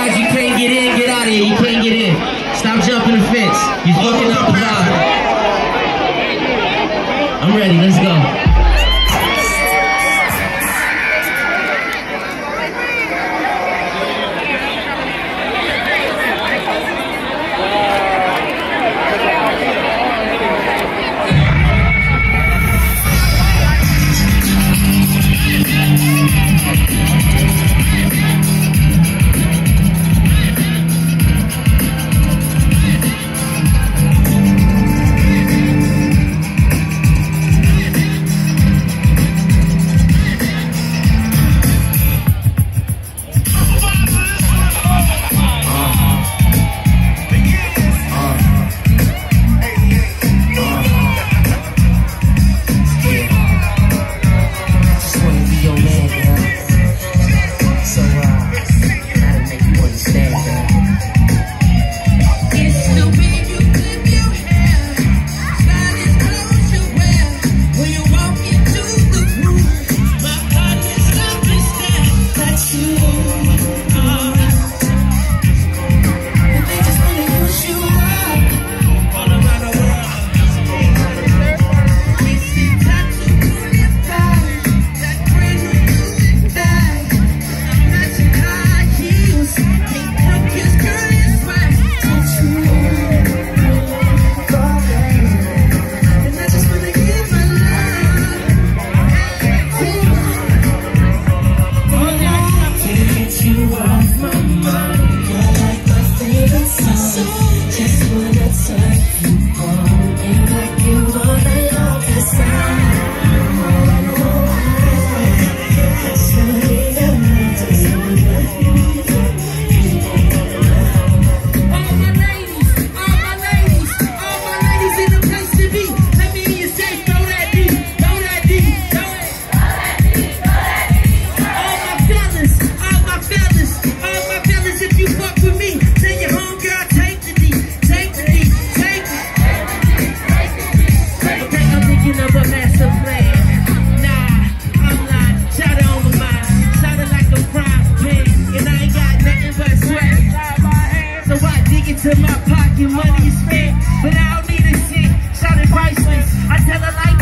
vibes. You can't get in, get out of here. You can't get in. Stop jumping the fence. You fucking up the vibe. I'm ready. Let's go. of a master. Nah, I'm on my like a pin, and I ain't got nothing but sweat. So I dig into my pocket, money is spent, but I don't need a shit. Shot priceless. I tell her like